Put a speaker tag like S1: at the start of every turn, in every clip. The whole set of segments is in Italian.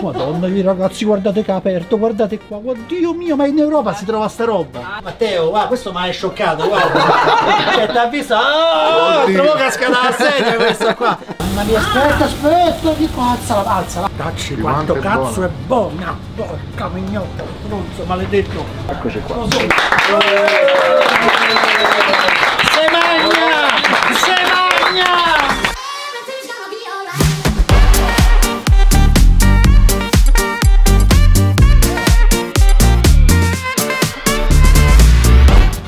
S1: Madonna mia ragazzi, guardate che è aperto, guardate qua, oddio mio, ma in Europa si trova sta roba. Matteo, guarda, questo mi hai scioccato, guarda. cioè, ti ha visto? Ah, trovo cascata la sedia questo qua. Mamma mia, aspetta, aspetta, di qua, alzala, alzala. Dacci quanto cazzo è buona. Porca mignotta, stronzo, maledetto.
S2: Eccoci qua.
S1: Così. Se magna! Se magna!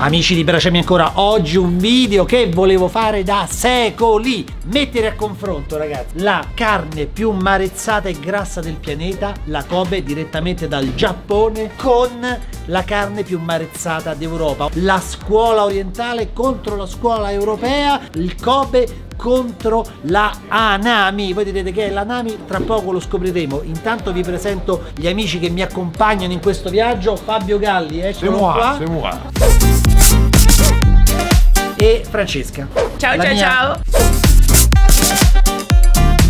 S1: Amici di Bracciami ancora, oggi un video che volevo fare da secoli. Mettere a confronto, ragazzi, la carne più marezzata e grassa del pianeta, la Kobe direttamente dal Giappone, con la carne più marezzata d'Europa. La scuola orientale contro la scuola europea, il Kobe contro la Anami. Voi direte che è l'Anami, tra poco lo scopriremo. Intanto vi presento gli amici che mi accompagnano in questo viaggio. Fabio Galli, eccolo qua. E Francesca.
S3: Ciao ciao
S1: mia
S3: ciao.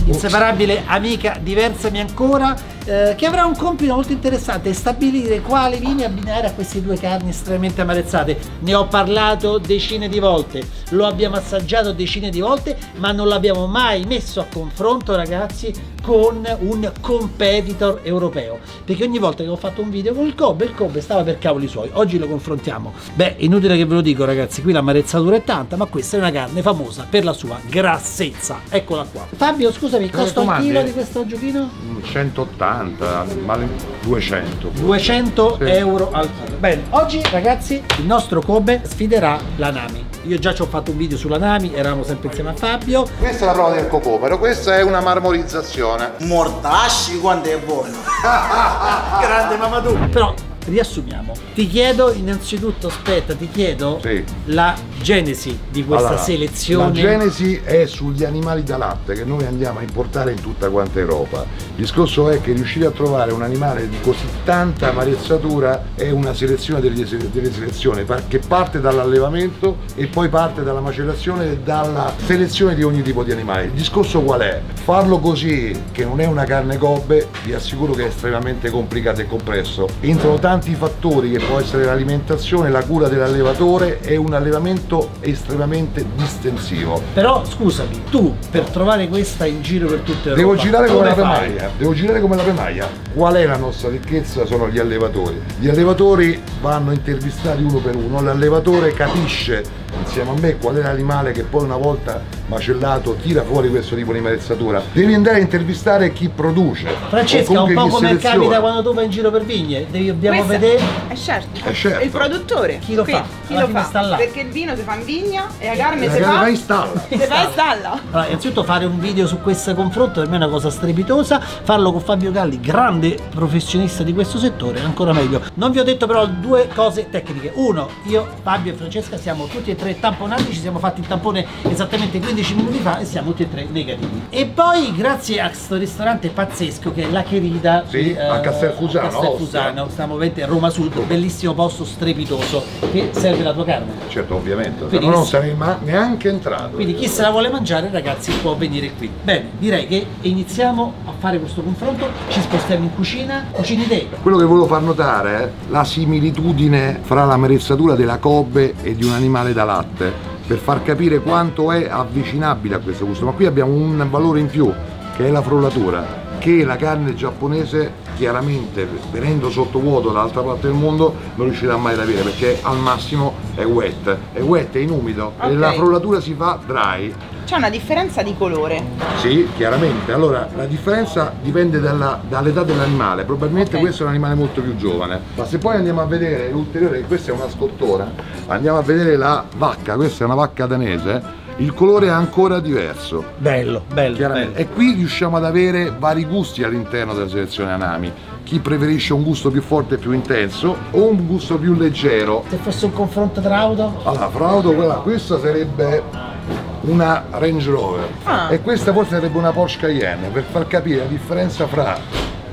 S1: Inseparabile amica, diversami ancora, eh, che avrà un compito molto interessante, stabilire quali vini abbinare a queste due carni estremamente amarezzate. Ne ho parlato decine di volte, lo abbiamo assaggiato decine di volte, ma non l'abbiamo mai messo a confronto, ragazzi, con un competitor europeo. Perché ogni volta che ho fatto un video con il Kobe, il Kobe stava per cavoli suoi. Oggi lo confrontiamo. Beh, inutile che ve lo dico, ragazzi, qui l'amarezzatura è tanta, ma questa è una carne famosa per la sua grassezza. Eccola qua. Fabio, scusami, costa un chilo di questo giochino?
S2: 180, male 200.
S1: 200
S2: Sì.
S1: euro al chilo. Bene, oggi ragazzi il nostro Kobe sfiderà la Nami. Io già ci ho fatto un video sulla Nami, eravamo sempre insieme a Fabio.
S2: Questa è la prova del cocomero, questa è una marmorizzazione.
S4: Mortasci quando è buono.
S1: Grande Mamadou. Però riassumiamo. Ti chiedo innanzitutto, aspetta, ti chiedo
S2: Sì.
S1: la genesi di questa
S2: Allora,
S1: selezione.
S2: La genesi è sugli animali da latte che noi andiamo a importare in tutta quanta Europa. Il discorso è che riuscire a trovare un animale di così tanta amarezzatura è una selezione delle, delle selezioni che parte dall'allevamento e poi parte dalla macellazione e dalla selezione di ogni tipo di animale. Il discorso qual è? Farlo così, che non è una carne gobbe, vi assicuro che è estremamente complicato e complesso. Entrano tanti fattori che può essere l'alimentazione, la cura dell'allevatore e un allevamento estremamente distensivo.
S1: Però scusami, tu per trovare questa in giro per tutta Europa
S2: Devo girare come la premaglia, devo girare come la premaglia. Qual è la nostra ricchezza? Sono gli allevatori. Gli allevatori vanno intervistati uno per uno, l'allevatore capisce insieme a me qual è l'animale che poi una volta macellato tira fuori questo tipo di marezzatura. Devi andare a intervistare chi produce.
S1: Francesca, un po' come
S2: seleziona.
S1: capita quando tu vai in giro per vigne, devi, dobbiamo
S3: Questa-
S1: vedere
S3: È certo.
S2: Eh, certo.
S3: Il produttore.
S1: Chi lo fa?
S3: Chi lo fa?
S1: sta là.
S3: Perché il vino si fa in vigna e la carne si fa.
S2: va in stalla.
S3: Si fa in stalla.
S1: Allora, innanzitutto fare un video su questo confronto per me è una cosa strepitosa, farlo con Fabio Galli, grande professionista di questo settore, è ancora meglio. Non vi ho detto però due cose tecniche. Uno, io, Fabio e Francesca siamo tutti e tre tamponati, ci siamo fatti il tampone esattamente 15 minuti fa e siamo tutti e tre negativi. E poi grazie a questo ristorante pazzesco che è La Cherida
S2: Sì,
S1: di,
S2: a Castelfusano,
S1: a Castelfusano, stiamo vedendo a Roma Sud, bellissimo posto strepitoso che serve la tua carne.
S2: Certo, ovviamente, se
S1: Quindi
S2: no non sarei neanche entrato.
S1: Quindi chi se la vuole mangiare ragazzi può venire qui. Bene, direi che iniziamo a fare questo confronto, ci spostiamo in cucina, cucini te.
S2: Quello che volevo far notare è la similitudine fra la marezzatura della cobbe e di un animale da latte, per far capire quanto è avvicinabile a questo gusto. Ma qui abbiamo un valore in più, che è la frullatura, che la carne giapponese chiaramente venendo sottovuoto dall'altra parte del mondo non riuscirà mai ad avere perché al massimo è wet, è wet, è in umido e
S3: Ok.
S2: la frullatura si fa dry.
S3: C'è una differenza di colore.
S2: Sì, chiaramente. Allora, la differenza dipende dalla- dall'età dell'animale. Probabilmente
S3: Ok.
S2: questo è un animale molto più giovane. Ma se poi andiamo a vedere l'ulteriore, che questa è una scottora, andiamo a vedere la vacca, questa è una vacca danese, il colore è ancora diverso.
S1: Bello, bello, bello.
S2: E qui riusciamo ad avere vari gusti all'interno della selezione Anami. Chi preferisce un gusto più forte e più intenso o un gusto più leggero.
S1: Se fosse un confronto tra auto,
S2: Allora, fra auto, quella, questa sarebbe una Range Rover
S3: Ah.
S2: e questa forse sarebbe una Porsche Cayenne per far capire la differenza fra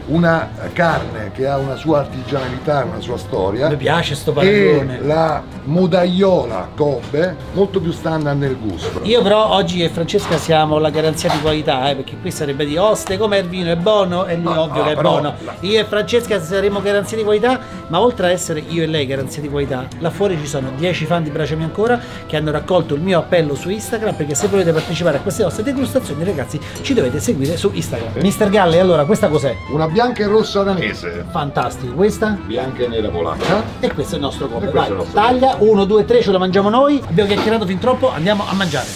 S2: una carne che ha una sua artigianalità, una sua storia.
S1: Mi piace sto
S2: E
S1: paragone.
S2: la modaiola Kobe, molto più standard nel gusto.
S1: Io però oggi e Francesca siamo la garanzia di qualità, eh, perché qui sarebbe di oste, com'è il vino, è buono? E lui
S2: No,
S1: ovvio
S2: no,
S1: che è buono. Io e Francesca saremo garanzia di qualità, ma oltre a essere io e lei garanzia di qualità, là fuori ci sono 10 fan di Braciami Ancora che hanno raccolto il mio appello su Instagram, perché se volete partecipare a queste nostre degustazioni ragazzi ci dovete seguire su Instagram. Mister Galle, allora questa cos'è?
S2: Una bianca e rossa danese,
S1: Fantastico, questa?
S2: bianca e nera polacca.
S1: E questo è il nostro
S2: è il nostro
S1: taglia, 1, 2, 3, ce lo mangiamo noi. Abbiamo chiacchierato fin troppo, andiamo a mangiare.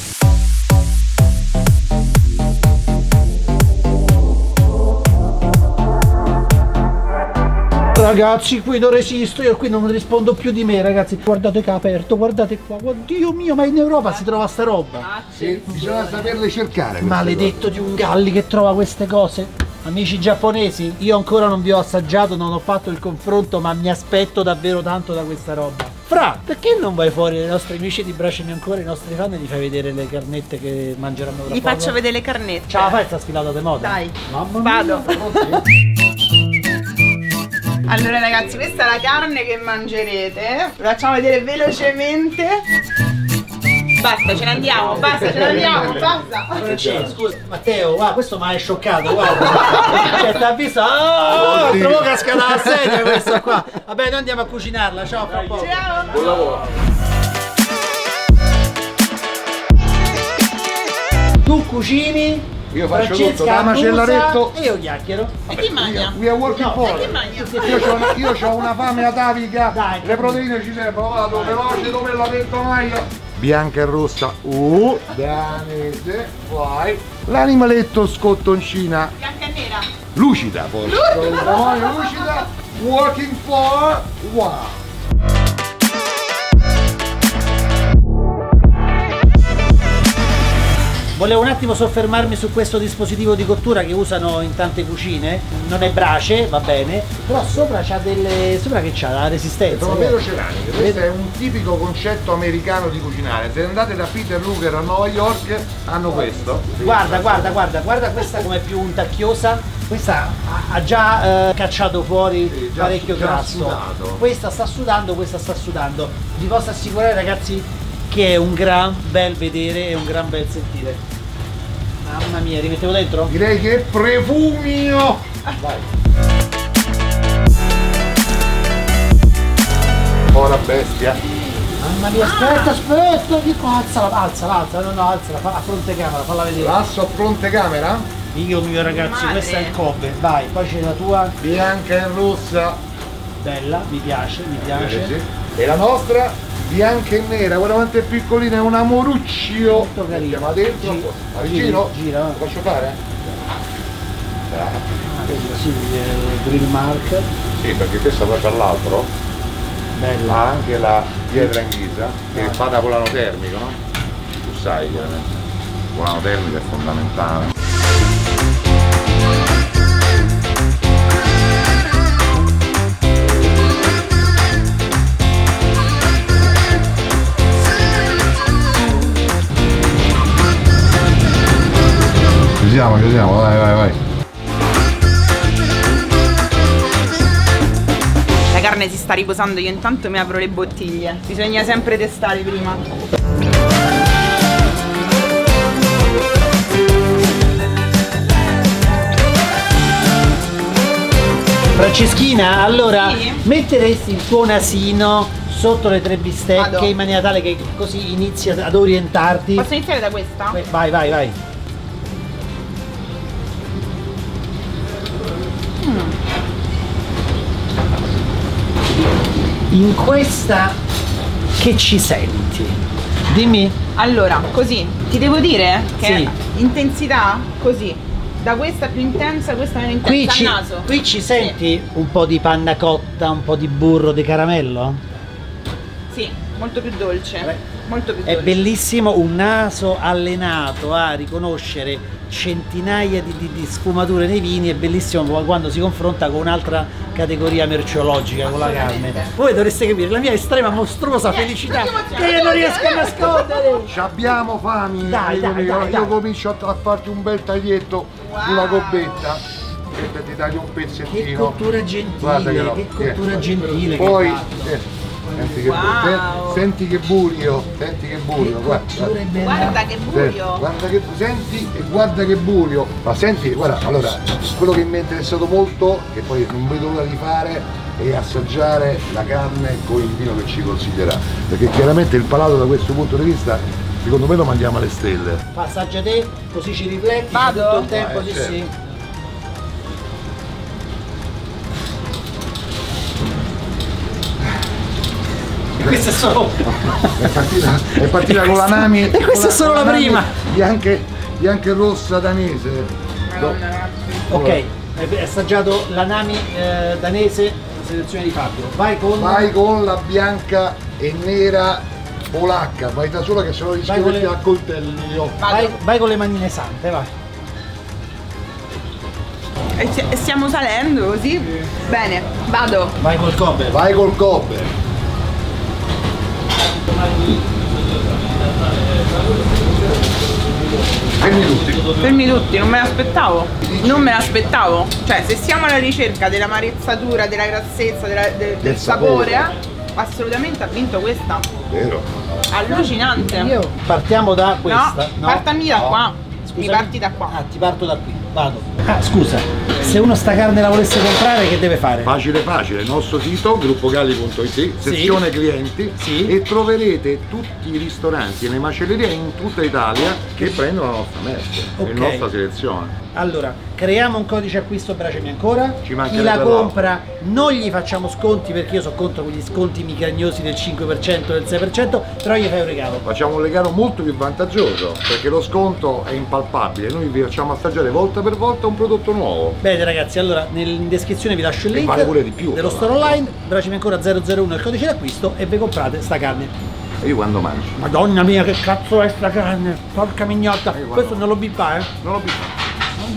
S1: Ragazzi, qui non resisto, io qui non rispondo più di me, ragazzi. Guardate che è aperto, guardate qua. Oddio mio, ma in Europa si trova sta roba.
S2: Sì, bisogna saperle cercare.
S1: Maledetto di un Galli che trova queste cose. Amici giapponesi, io ancora non vi ho assaggiato, non ho fatto il confronto, ma mi aspetto davvero tanto da questa roba. Fra, perché non vai fuori ai nostri amici di Bracciami ancora, i nostri fan, e gli fai vedere le carnette che mangeranno tra
S3: Gli
S1: poco?
S3: faccio vedere le carnette.
S1: La fai sta sfilata di moda?
S3: Dai,
S1: Mamma
S3: vado.
S1: mia.
S3: Allora ragazzi, questa è la carne che mangerete. Vi facciamo vedere velocemente. Basta, ce ne andiamo, basta, ce ne andiamo, basta.
S1: Scusa, Matteo, guarda, questo mi ha scioccato, guarda. cioè, ti ha visto? Oh, trovo cascata la sedia questo qua. Vabbè, noi andiamo a cucinarla, ciao, fra poco.
S3: Ciao.
S1: Tu cucini,
S2: Io faccio tutto, da macellaretto.
S1: e io chiacchiero.
S3: E chi mangia?
S2: We are working
S1: No,
S2: for
S3: e chi
S2: it.
S3: mangia?
S2: Io c'ho una, una fame atavica,
S1: Dai,
S2: le proteine ci servono, vado veloce dove l'ho detto meglio. Bianca e rossa, uh, danese, vai. L'animaletto scottoncina,
S3: Bianca e nera.
S2: lucida. Lucida, lucida, working for, wow.
S1: Volevo un attimo soffermarmi su questo dispositivo di cottura che usano in tante cucine. Non è brace, va bene, però sopra c'ha delle. sopra che c'ha la resistenza.
S2: Sono vero ceramiche, questo è un tipico concetto americano di cucinare. Se andate da Peter Luger a New York hanno questo.
S1: Guarda, guarda, guarda, guarda questa come più untacchiosa. Questa ha- ha già eh, cacciato fuori
S2: Sì, già-
S1: parecchio
S2: già
S1: grasso.
S2: sudato.
S1: Questa sta sudando, questa sta sudando. Vi posso assicurare ragazzi che è un gran bel vedere e un gran bel sentire. Mamma mia, rimettevo dentro?
S2: Direi che prefumio!
S1: Vai.
S2: Ora bestia.
S1: Mamma mia, aspetta, aspetta, dico alzala, alzala, alzala, no, no, alzala, a fronte camera, falla vedere.
S2: Lasso a fronte camera,
S1: Io mio ragazzi,
S3: Madre.
S1: questa è il Kobe, vai, poi c'è la tua,
S2: bianca e rossa.
S1: bella, mi piace, mi piace.
S2: Eh, sì. E la nostra bianca e nera, guarda quanto è piccolina, è un amoruccio.
S1: Molto carino.
S2: Ma dentro,
S1: Gi-
S2: ma vicino?
S1: gira, gira.
S2: Lo faccio fare? Bravo.
S1: Quello sì, il grill mark,
S2: Sì, perché questa poi c'ha l'altro,
S1: bella.
S2: ha anche la pietra in ghisa che fa da volano termico, no? Tu sai chiaramente. Il volano termico è fondamentale. Siamo, ci siamo, vai, vai, vai.
S3: La carne si sta riposando, io intanto mi apro le bottiglie. Bisogna sempre testare prima.
S1: Franceschina, allora
S3: Sì?
S1: metteresti il tuo nasino sotto le tre bistecche
S3: Vado.
S1: in maniera tale che così inizi ad ad orientarti.
S3: Posso iniziare da questa?
S1: Vai, vai, vai. In questa che ci senti? Dimmi.
S3: Allora, così, ti devo dire che
S1: Sì.
S3: intensità, così, da questa più intensa, questa meno intensa,
S1: Qui
S3: al
S1: ci,
S3: naso.
S1: qui ci
S3: Sì.
S1: senti un po' di panna cotta, un po' di burro di caramello?
S3: Sì, molto più dolce.
S1: Beh,
S3: Molto più
S1: È
S3: dolce.
S1: bellissimo un naso allenato a riconoscere centinaia di, di- di sfumature nei vini, è bellissimo quando si confronta con un'altra categoria merceologica, con la carne. Voi dovreste capire la mia estrema mostruosa felicità che io non riesco a nascondere.
S2: Ci abbiamo fami,
S1: Dai,
S2: amico
S1: dai,
S2: mio.
S1: dai,
S2: io
S1: dai.
S2: comincio a, a farti un bel taglietto sulla gobbetta. Ti taglio un
S1: Che
S2: pezzettino.
S1: cottura gentile,
S2: Guarda che,
S1: che
S2: Eh.
S1: gentile. che
S2: Poi,
S1: fa.
S2: Eh, senti, che,
S3: Wow.
S2: se- senti che burio, senti che burio, guarda.
S3: Guarda che buio.
S2: guarda che senti e guarda che buio. Ma senti, guarda, allora, quello che mi è interessato molto, che poi non vedo l'ora di fare, è assaggiare la carne con il vino che ci consiglierà. Perché chiaramente il palato da questo punto di vista, secondo me lo mandiamo alle stelle.
S1: Fa assaggia te, così ci rifletti
S3: Vado?
S1: tutto il tempo,
S2: Vai,
S1: sì
S2: certo.
S1: sì. Questa è solo...
S2: È partita, è partita con la Nami.
S1: E questa è solo la
S2: Nami
S1: prima.
S2: Bianca, bianca e rossa danese.
S3: Madonna, ragazzi.
S1: Ok, hai assaggiato la Nami eh, danese, selezione di Fabio. Vai con...
S2: Vai con la bianca e nera polacca, vai da sola che se no
S1: Vai
S2: rischio
S1: con
S2: che
S1: le-
S2: ti accoltelli io.
S1: vai, vai con le manine sante, vai.
S3: Stiamo salendo così? Bene, vado.
S1: Vai col cover.
S2: Vai col copper. Fermi tutti.
S3: Fermi tutti, non me l'aspettavo. Non me l'aspettavo. Cioè, se siamo alla ricerca della marezzatura, della grassezza, della- de- del,
S2: sapore.
S3: sapore, assolutamente ha vinto questa.
S2: Vero?
S3: Allucinante.
S1: Io partiamo da questa.
S3: no, partami da
S2: No.
S3: qua. Mi
S1: Scusami.
S3: parti da qua.
S1: Ah, ti parto da qui, vado. Ah, scusa, se uno sta carne la volesse comprare, che deve fare?
S2: Facile facile, il nostro sito gruppogali.it, sezione clienti
S1: Sì.
S2: e troverete tutti i ristoranti e le macellerie in tutta Italia che prendono la nostra merce,
S1: Ok.
S2: la nostra selezione.
S1: Allora, creiamo un codice acquisto Bracemi ancora.
S2: Ci
S1: Chi la compra non gli facciamo sconti perché io so contro quegli sconti micragnosi del 5% del 6%, però gli fai un regalo.
S2: Facciamo un legame molto più vantaggioso perché lo sconto è impalpabile, noi vi facciamo assaggiare volta per volta un prodotto nuovo.
S1: Bene ragazzi, allora in descrizione vi lascio il
S2: E
S1: link
S2: vale pure di più,
S1: dello store online, Bracemi ancora 001 è il codice d'acquisto e vi comprate sta carne.
S2: E io quando mangio?
S1: Madonna mia che cazzo è sta carne, porca mignotta, questo non lo bippa eh?
S2: Non l'ho visto.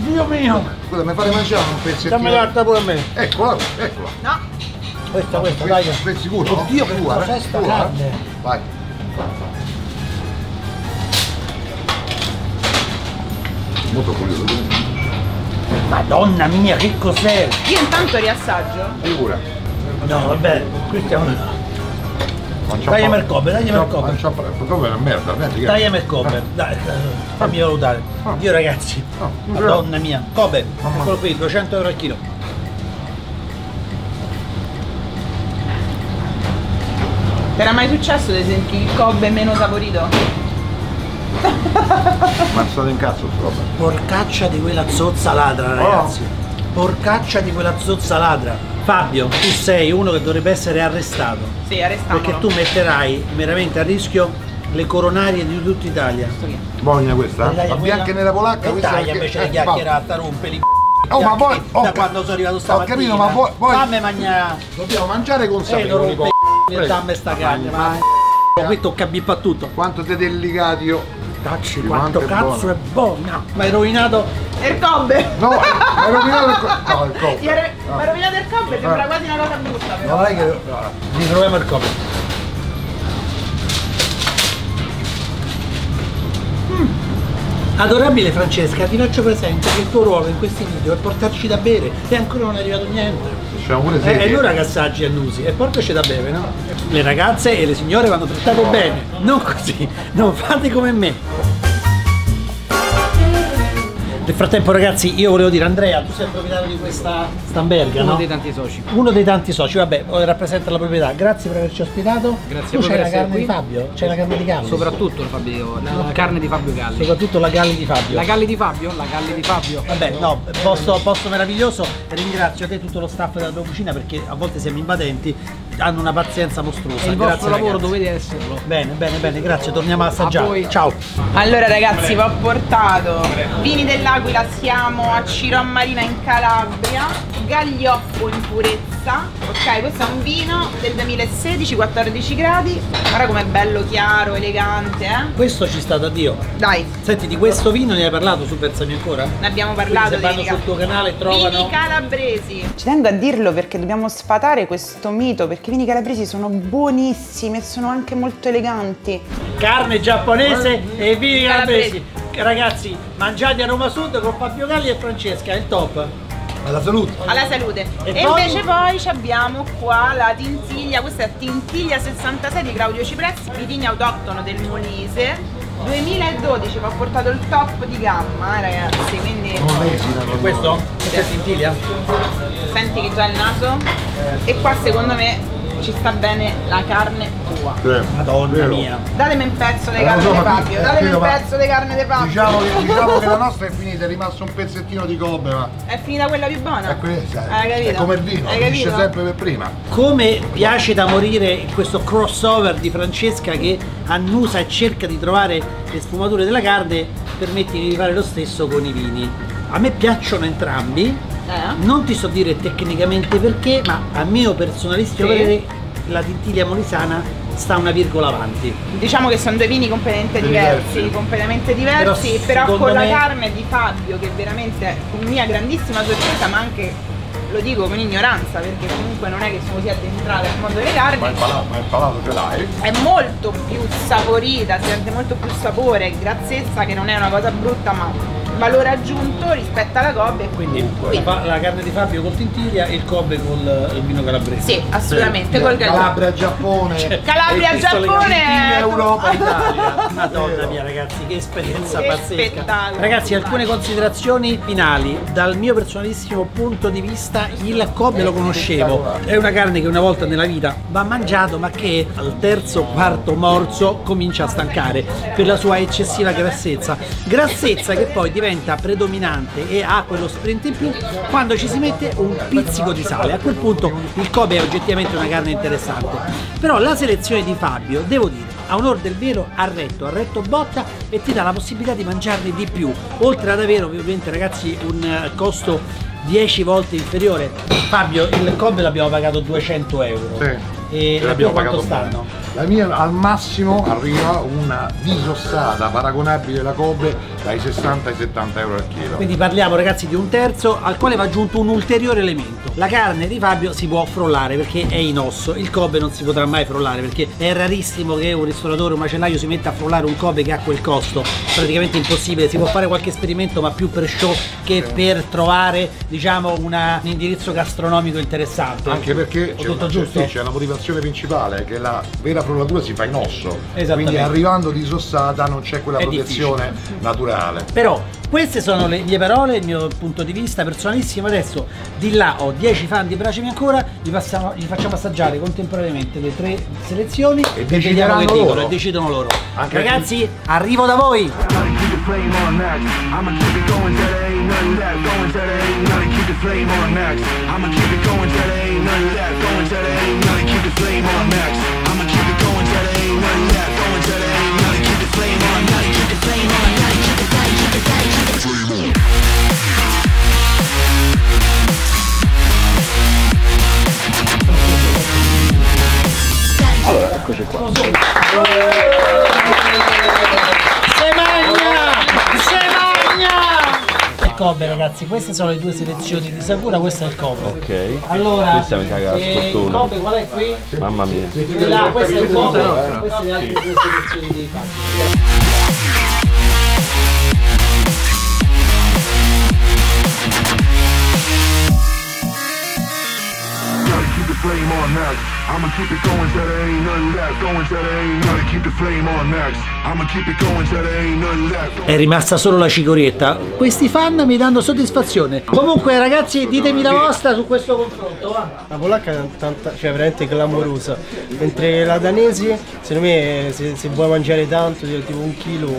S1: Dio mio,
S2: Scusa, mi fate mangiare un pezzettino?
S1: dammi l'altra pure a me.
S2: Eccola, eccola.
S3: No,
S1: Questa, questa, dai.
S2: Sei sicuro?
S1: Oddio, che
S2: Tua,
S1: cos'è
S2: eh?
S1: sta carne?
S2: eh? Vai. Molto curioso.
S1: Madonna mia, che cos'è?
S3: io intanto riassaggio.
S2: Figura.
S1: No, vabbè, questo è un...
S2: Pa-
S1: il cover, tagliami il
S2: non-
S1: cover.
S2: Pa- come è una merda, senti che-
S1: Tagliami il cover, dai, eh, fammi valutare. Io ragazzi,
S2: Ah,
S1: madonna mia, cover,
S2: Mamma.
S1: eccolo qui, 200 euro al chilo.
S3: Ti era mai successo di sentire il cobbe meno saporito?
S2: Mazzato in cazzo roba.
S1: Porcaccia di quella zozza ladra, ragazzi. Porcaccia di quella zozza ladra. Fabio, tu sei uno che dovrebbe essere arrestato.
S3: Sì, arrestamolo.
S1: Perché tu metterai veramente a rischio le coronarie di tutta Italia.
S2: Buona questa? La
S1: quella-
S2: bianca e nera polacca? Perché-
S1: invece le
S2: eh,
S1: chiacchierate, rompe li
S2: Oh, ma poi-
S1: da
S2: oh,
S1: quando sono arrivato stamattina.
S2: capito, ma poi- poi-
S1: Fammi mangiare.
S2: Dobbiamo mangiare
S1: Eh, non
S2: consapevoli
S1: rompe
S2: poi.
S1: e
S2: Prego.
S1: dammi sta carne, ma qui tocca bippa tutto.
S2: Quanto siete delicati io.
S1: Cacci,
S2: Sì,
S1: quanto
S2: quanto è
S1: cazzo è buona! Ma hai rovinato
S3: Il cobbe!
S2: No, hai rovinato il co- No, il
S3: era- Ma hai rovinato il sembra
S2: Ah.
S3: quasi una cosa brutta però.
S2: Non è che...
S1: Ritroviamo il copo. Adorabile Francesca, ti faccio presente che il tuo ruolo in questi video è portarci da bere e ancora non è arrivato niente.
S2: Pure
S1: Eh,
S2: serie.
S1: è l'ora che assaggi annusi e portaci da bere, no? Le ragazze e le signore vanno trattate bene, non così, non fate come me. Nel frattempo ragazzi io volevo dire Andrea, tu sei il proprietario di questa Stamberga,
S5: Uno
S1: no?
S5: dei tanti soci.
S1: Uno dei tanti soci, vabbè, rappresenta la proprietà. Grazie per averci ospitato.
S5: Grazie a
S1: tu
S5: voi
S1: c'hai
S5: per
S1: la carne di
S5: qui.
S1: Fabio? C'è la carne di Galli?
S5: Soprattutto il Fabio, la, la carne di Fabio Galli.
S1: Soprattutto la Galli di Fabio.
S5: La Galli di Fabio? La Galli di Fabio.
S1: Vabbè, no, posto, posto meraviglioso. Ringrazio te e tutto lo staff della tua cucina perché a volte siamo invadenti, hanno una pazienza mostruosa.
S5: È il
S1: Grazie,
S5: vostro lavoro,
S1: ragazzi.
S5: dovete esserlo.
S1: Bene, bene, bene, grazie, torniamo a assaggiare.
S5: A voi.
S1: Ciao.
S3: Allora ragazzi vi ho portato Vini dell'Aquila, siamo a Ciro Marina in Calabria Gaglioppo in purezza Ok, questo è un vino del 2016, 14 gradi Guarda com'è bello chiaro, elegante eh
S1: Questo ci sta da Dio.
S3: Dai,
S1: Senti, di questo vino ne hai parlato su Versami ancora?
S3: ne abbiamo
S1: Quindi
S3: parlato
S1: se
S3: dei
S1: vanno sul tuo canale e trovano...
S3: Vini calabresi. Ci tengo a dirlo perché dobbiamo sfatare questo mito, perché i vini calabresi sono buonissimi e sono anche molto eleganti.
S1: Carne giapponese e vini
S3: Calabresi.
S1: Ragazzi, mangiate a Roma Sud con Fabio Galli e Francesca, è il top.
S2: Alla salute!
S3: alla salute.
S1: E
S3: E,
S1: poi?
S3: invece poi ci abbiamo qua la tintiglia, questa è Tintiglia 66 di Claudio Cipressi, vitigno autoctono del Molise. 2012 mi ha portato il top di gamma, eh, ragazzi, quindi
S1: Questo? Questa è Tintiglia?
S3: senti che già il naso. E qua secondo me ci sta bene la carne tua.
S1: Madonna
S2: Vero.
S1: mia.
S3: Datemi un pezzo di carne
S2: so,
S3: di
S2: eh,
S3: datemi un pezzo di carne di Fabio.
S2: Diciamo che, diciamo che la nostra è finita, è rimasto un pezzettino di Kobe, ma
S3: È finita quella più buona?
S2: è questa.
S3: Hai capito?
S2: È come il vino,
S3: Hai
S2: finisce sempre per prima.
S1: Come piace da morire questo crossover di Francesca che annusa e cerca di trovare le sfumature della carne, permettimi di fare lo stesso con i vini. A me piacciono entrambi,
S3: Eh?
S1: non ti so dire tecnicamente perché, ma a mio personalissimo
S3: Sì.
S1: parere la tintiglia molisana sta una virgola avanti.
S3: Diciamo che sono due vini completamente diversi,
S2: Diversi.
S3: completamente diversi,
S1: Però
S3: però, con la
S1: me-
S3: carne di Fabio che veramente è mia grandissima sorpresa, ma anche lo dico con ignoranza perché comunque non è che sono così addentrata nel mondo delle carni,
S2: palato, ma il palato ce l'hai?
S3: è molto più saporita, si sente molto più sapore, grazzezza che non è una cosa brutta ma valore aggiunto rispetto alla Kobe
S1: Quindi la, fa- la carne di Fabio col tintiglia e il Kobe col il vino calabrese.
S3: Sì, assolutamente, col Galliano.
S2: Calabria, Giappone.
S1: Cioè,
S3: Calabria, Giappone,
S2: Europa, Italia.
S1: Madonna mia ragazzi, che esperienza
S3: Che
S1: pazzesca.
S3: spettacolo.
S1: Ragazzi, alcune considerazioni finali. Dal mio personalissimo punto di vista, il Kobe lo conoscevo. È una carne che una volta nella vita va mangiato, ma che al terzo, quarto morso comincia a stancare per la sua eccessiva grassezza. Grassezza che poi diventa predominante e ha quello sprint in più quando ci si mette un pizzico di sale. A quel punto il Kobe è oggettivamente una carne interessante. Però la selezione di Fabio, devo dire, a onore del vero ha retto, ha retto botta e ti dà la possibilità di mangiarne di più, oltre ad avere ovviamente ragazzi un eh, costo 10 volte inferiore. Fabio, il Kobe l'abbiamo pagato 200 euro.
S2: Sì.
S1: E
S2: l'abbiamo
S1: quanto
S2: pagato
S1: stanno?
S2: La mia al massimo arriva una disossata paragonabile alla Kobe dai 60 ai 70 euro al chilo.
S1: Quindi parliamo ragazzi di un terzo al quale va aggiunto un ulteriore elemento. La carne di Fabio si può frollare perché è in osso, il Kobe non si potrà mai frollare perché è rarissimo che un ristoratore un macellaio si metta a frollare un Kobe che ha quel costo, praticamente impossibile, si può fare qualche esperimento ma più per show che per trovare diciamo una- un indirizzo gastronomico interessante.
S2: Anche perché c'è, una,
S1: giusto?
S2: sì, c'è una motivazione principale che la vera frollatura si fa in osso. Quindi arrivando disossata non c'è quella
S1: È
S2: protezione naturale.
S1: Però queste sono le mie parole, il mio punto di vista personalissimo. Adesso di là ho 10 fan di Bracemi ancora, gli, passiamo- gli facciamo assaggiare contemporaneamente le tre selezioni
S2: E
S1: vediamo
S2: decideranno
S1: che dicono
S2: loro.
S1: e decidono loro.
S2: Anche-
S1: Ragazzi, arrivo da voi!
S6: Flame on max. I'ma keep it going till there ain't nothing left. Going till there ain't nothing. Keep the flame on max.
S1: Kobe ragazzi, queste sono le due selezioni di Sakura, questo è il Kobe.
S7: Ok.
S1: Allora,
S7: Questa mi la
S1: eh, il. Kobe qual è qui?
S7: Mamma mia.
S1: Là, questo è il Kobe, queste le altre due selezioni di Fabio.
S6: Flame on max. I'ma keep it going till there ain't nothing left. Going till there ain't nothing. Keep the flame on max. I'ma keep it going till there ain't nothing left.
S1: È rimasta solo la cicorietta. Questi fan mi danno soddisfazione. Comunque, ragazzi, ditemi la vostra su questo confronto. va.
S8: La polacca è tanta, cioè veramente clamorosa, mentre la danese, secondo me, se, se vuoi mangiare tanto, tipo un chilo,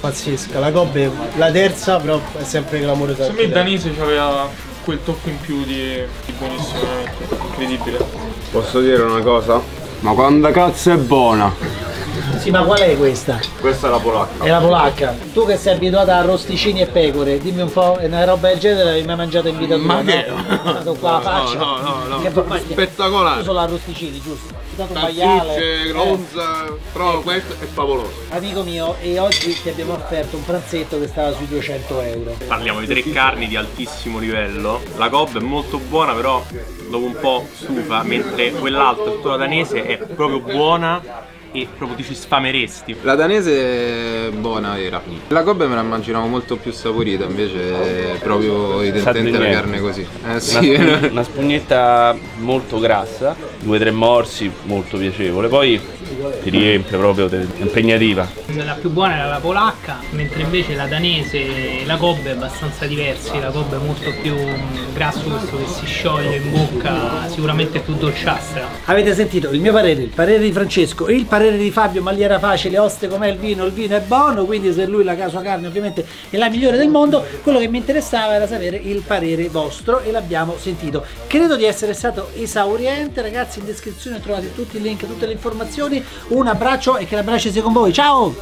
S8: pazzesca. La Kobe, la terza, però è sempre clamorosa.
S9: Secondo me il danese aveva quel tocco in più di, di buonissimo, veramente. incredibile.
S7: Posso dire una cosa? Ma quando cazzo è buona?
S1: Sì, ma qual è questa?
S7: Questa è la polacca.
S1: È la polacca. Tu che sei abituata a rosticini e pecore, dimmi un po', è una roba del genere l'hai mai mangiata in vita tua?
S7: Ma che?
S1: No? Dato qua la faccia.
S7: No, no, no,
S1: Che
S7: no.
S1: poi-
S7: Spettacolare.
S1: Solo arrosticini, giusto? Dato un maiale.
S7: Salsicce,
S1: Eh.
S7: però questo è favoloso.
S1: Amico mio, e oggi ti abbiamo offerto un pranzetto che stava sui 200 euro.
S10: Parliamo di tre carni di altissimo livello. La Cobb è molto buona, però dopo un po' stufa, mentre quell'altra, tutta la danese, è proprio buona e proprio ti ci sfameresti.
S7: La danese è buona era. La Kobe me la immaginavo molto più saporita, invece è proprio identamente la carne così. Eh
S11: Una,
S7: sì.
S11: spugn- una spugnetta molto grassa, due o tre morsi, molto piacevole. Poi ti riempie proprio, è impegnativa.
S5: La più buona era la polacca, mentre invece la danese e la Kobe è abbastanza diversi. La Kobe è molto più mm, grasso, questo che si scioglie in bocca, sicuramente più dolciastra.
S1: Avete sentito il mio parere, il parere di Francesco e il parere di Fabio, ma gli era facile, oste com'è il vino, il vino è buono, quindi se lui la sua carne ovviamente è la migliore del mondo, quello che mi interessava era sapere il parere vostro e l'abbiamo sentito. Credo di essere stato esauriente, ragazzi in descrizione trovate tutti i link, tutte le informazioni, un abbraccio e che l'abbraccio sia con voi, ciao!